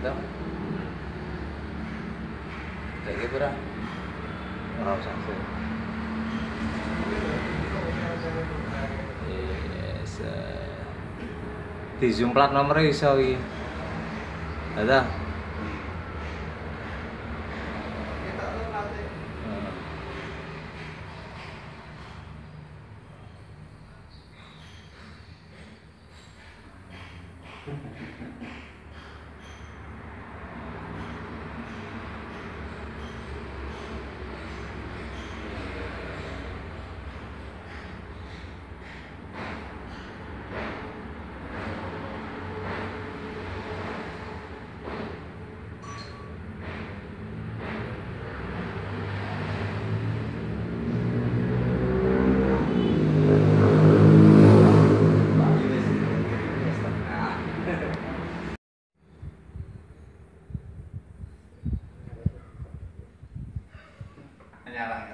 to. Kayak gitu ora. Ora usah sih. Yes. eh. Di zoom plat nomor iso iki. Ada. nhà lại